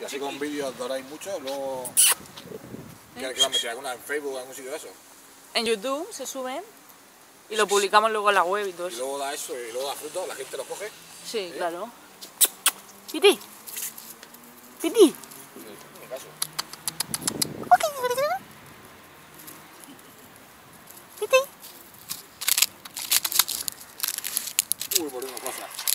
Y así con vídeos doráis mucho, luego... ¿Quieres que la metáis alguna en Facebook o en algún sitio de eso? En YouTube se suben y lo publicamos luego en la web y todo eso. Y luego da eso y luego da fruto, la gente lo coge. Sí, ¿Eh? claro. Piti. Piti. En. Piti. Uy, por una cosa.